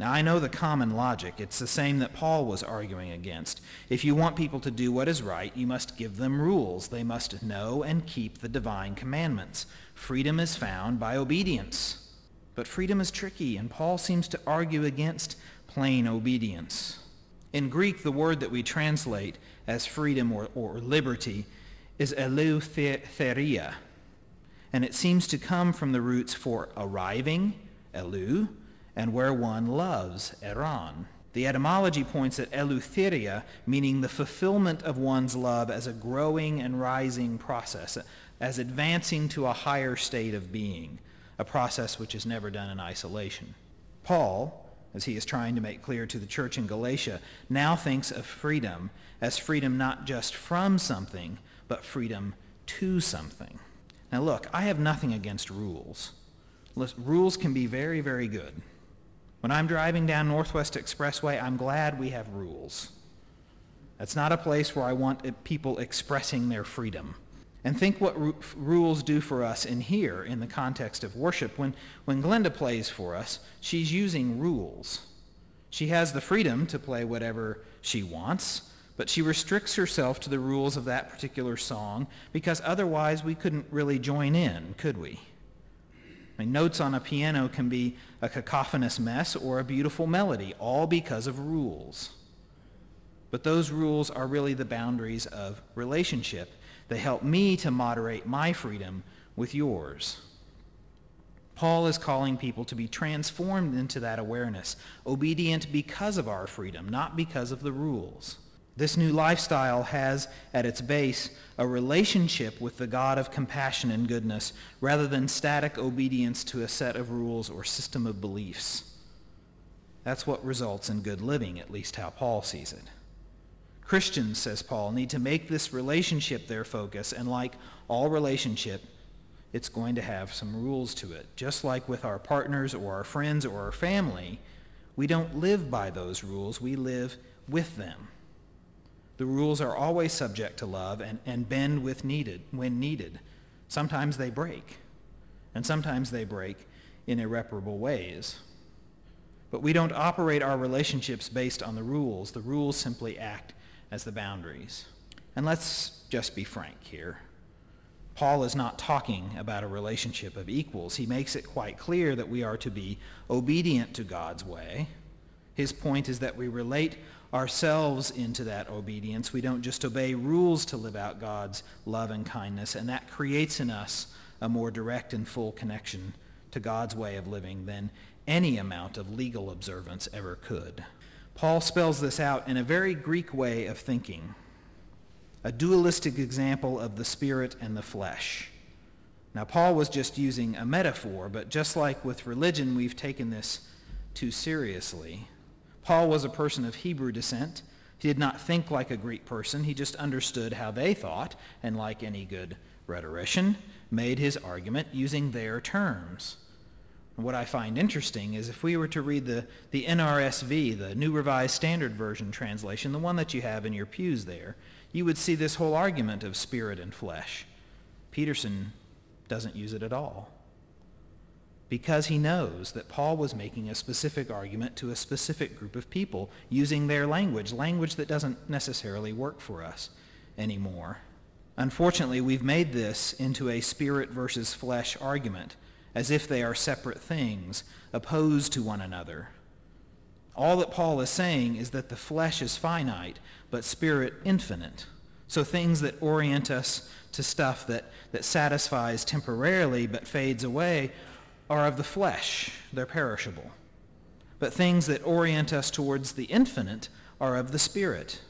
Now, I know the common logic. It's the same that Paul was arguing against. If you want people to do what is right, you must give them rules. They must know and keep the divine commandments. Freedom is found by obedience. But freedom is tricky, and Paul seems to argue against plain obedience. In Greek, the word that we translate as freedom or, or liberty is eleutheria, and it seems to come from the roots for arriving, eleu, and where one loves, eran. The etymology points at eleutheria, meaning the fulfillment of one's love as a growing and rising process, as advancing to a higher state of being, a process which is never done in isolation. Paul, as he is trying to make clear to the church in Galatia, now thinks of freedom as freedom not just from something, but freedom to something. Now look, I have nothing against rules. Rules can be very, very good. When I'm driving down Northwest Expressway, I'm glad we have rules. That's not a place where I want people expressing their freedom. And think what ru- rules do for us in here in the context of worship. When, when Glenda plays for us, she's using rules. She has the freedom to play whatever she wants, but she restricts herself to the rules of that particular song because otherwise we couldn't really join in, could we? Mean, notes on a piano can be a cacophonous mess or a beautiful melody, all because of rules. But those rules are really the boundaries of relationship. They help me to moderate my freedom with yours. Paul is calling people to be transformed into that awareness, obedient because of our freedom, not because of the rules. This new lifestyle has at its base a relationship with the God of compassion and goodness rather than static obedience to a set of rules or system of beliefs. That's what results in good living, at least how Paul sees it. Christians, says Paul, need to make this relationship their focus, and like all relationship, it's going to have some rules to it. Just like with our partners or our friends or our family, we don't live by those rules, we live with them. The rules are always subject to love and, and bend with needed, when needed. Sometimes they break, and sometimes they break in irreparable ways. But we don't operate our relationships based on the rules. The rules simply act as the boundaries. And let's just be frank here. Paul is not talking about a relationship of equals. He makes it quite clear that we are to be obedient to God's way. His point is that we relate ourselves into that obedience. We don't just obey rules to live out God's love and kindness, and that creates in us a more direct and full connection to God's way of living than any amount of legal observance ever could. Paul spells this out in a very Greek way of thinking, a dualistic example of the spirit and the flesh. Now, Paul was just using a metaphor, but just like with religion, we've taken this too seriously. Paul was a person of Hebrew descent. He did not think like a Greek person. He just understood how they thought, and like any good rhetorician, made his argument using their terms. What I find interesting is if we were to read the, the NRSV, the New Revised Standard Version translation, the one that you have in your pews there, you would see this whole argument of spirit and flesh. Peterson doesn't use it at all because he knows that Paul was making a specific argument to a specific group of people using their language, language that doesn't necessarily work for us anymore. Unfortunately, we've made this into a spirit versus flesh argument, as if they are separate things, opposed to one another. All that Paul is saying is that the flesh is finite, but spirit infinite. So things that orient us to stuff that, that satisfies temporarily but fades away are of the flesh, they're perishable. But things that orient us towards the infinite are of the Spirit.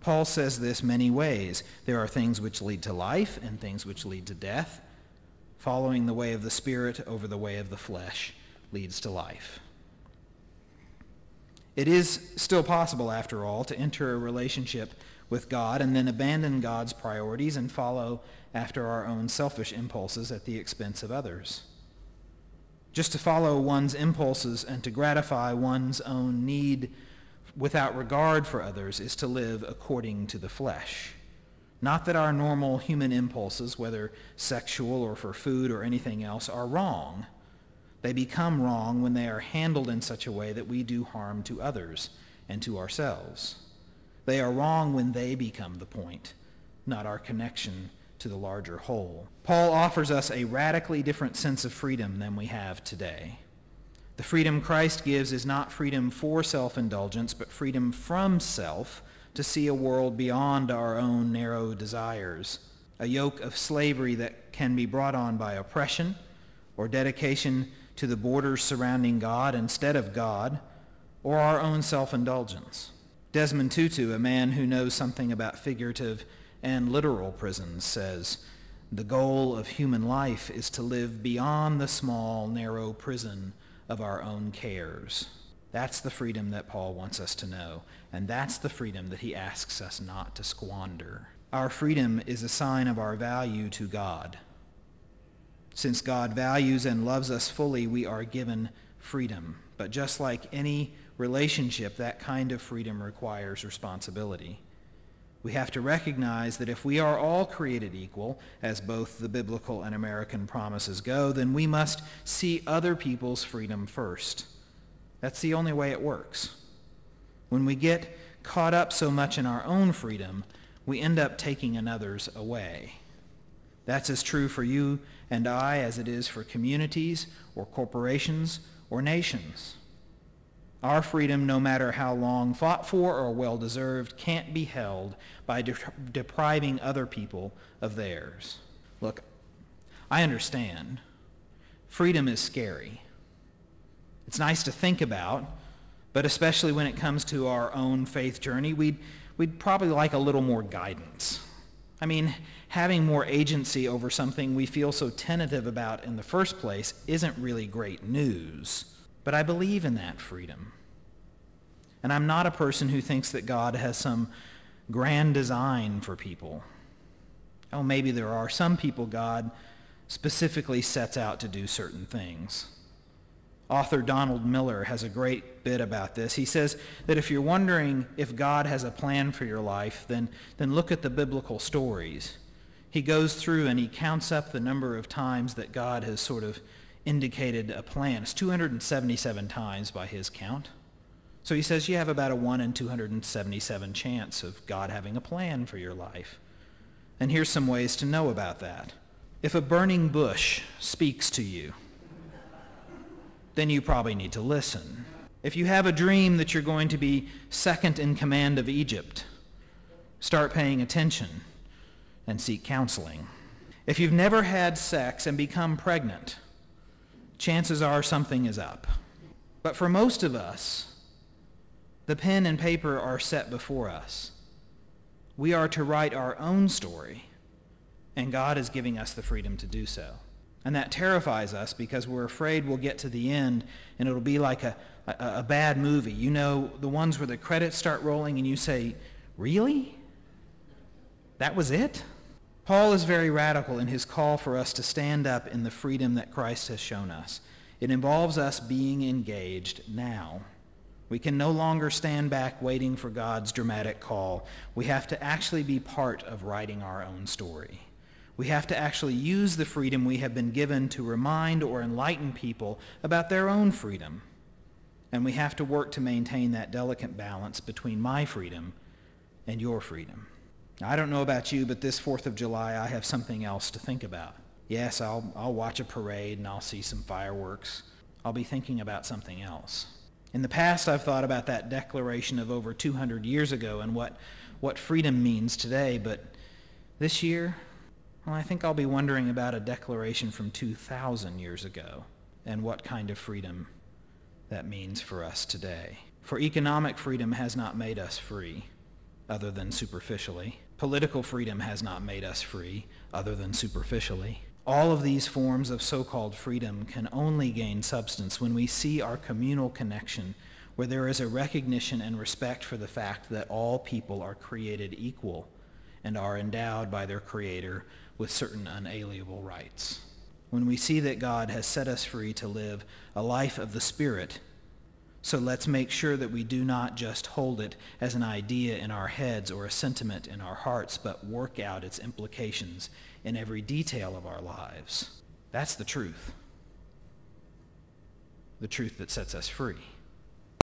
Paul says this many ways. There are things which lead to life and things which lead to death. Following the way of the Spirit over the way of the flesh leads to life. It is still possible, after all, to enter a relationship with God and then abandon God's priorities and follow after our own selfish impulses at the expense of others. Just to follow one's impulses and to gratify one's own need without regard for others is to live according to the flesh. Not that our normal human impulses, whether sexual or for food or anything else, are wrong. They become wrong when they are handled in such a way that we do harm to others and to ourselves. They are wrong when they become the point, not our connection to the larger whole. Paul offers us a radically different sense of freedom than we have today. The freedom Christ gives is not freedom for self-indulgence, but freedom from self to see a world beyond our own narrow desires, a yoke of slavery that can be brought on by oppression or dedication to the borders surrounding God instead of God, or our own self-indulgence. Desmond Tutu, a man who knows something about figurative and literal prisons, says, the goal of human life is to live beyond the small, narrow prison of our own cares. That's the freedom that Paul wants us to know, and that's the freedom that he asks us not to squander. Our freedom is a sign of our value to God. Since God values and loves us fully, we are given freedom. But just like any relationship, that kind of freedom requires responsibility. We have to recognize that if we are all created equal, as both the biblical and American promises go, then we must see other people's freedom first. That's the only way it works. When we get caught up so much in our own freedom, we end up taking another's away. That's as true for you and I as it is for communities or corporations or nations. Our freedom, no matter how long fought for or well-deserved, can't be held by de- depriving other people of theirs. Look, I understand. Freedom is scary. It's nice to think about, but especially when it comes to our own faith journey, we'd, we'd probably like a little more guidance. I mean, having more agency over something we feel so tentative about in the first place isn't really great news. But I believe in that freedom. And I'm not a person who thinks that God has some grand design for people. Oh, maybe there are some people God specifically sets out to do certain things. Author Donald Miller has a great bit about this. He says that if you're wondering if God has a plan for your life, then, then look at the biblical stories. He goes through and he counts up the number of times that God has sort of indicated a plan. It's 277 times by his count. So he says you have about a 1 in 277 chance of God having a plan for your life. And here's some ways to know about that. If a burning bush speaks to you, then you probably need to listen. If you have a dream that you're going to be second in command of Egypt, start paying attention and seek counseling. If you've never had sex and become pregnant, chances are something is up. But for most of us, the pen and paper are set before us. We are to write our own story, and God is giving us the freedom to do so. And that terrifies us because we're afraid we'll get to the end and it'll be like a, a, a, bad movie. You know, the ones where the credits start rolling and you say, really? That was it? Paul is very radical in his call for us to stand up in the freedom that Christ has shown us. It involves us being engaged now. We can no longer stand back waiting for God's dramatic call. We have to actually be part of writing our own story. We have to actually use the freedom we have been given to remind or enlighten people about their own freedom. And we have to work to maintain that delicate balance between my freedom and your freedom. I don't know about you, but this 4th of July, I have something else to think about. Yes, I'll, I'll watch a parade and I'll see some fireworks. I'll be thinking about something else. In the past, I've thought about that declaration of over 200 years ago and what, what freedom means today, but this year, well, I think I'll be wondering about a declaration from 2,000 years ago and what kind of freedom that means for us today. For economic freedom has not made us free, other than superficially. Political freedom has not made us free, other than superficially. All of these forms of so-called freedom can only gain substance when we see our communal connection where there is a recognition and respect for the fact that all people are created equal and are endowed by their Creator with certain unalienable rights. When we see that God has set us free to live a life of the Spirit, so let's make sure that we do not just hold it as an idea in our heads or a sentiment in our hearts, but work out its implications in every detail of our lives. That's the truth. the truth that sets us free.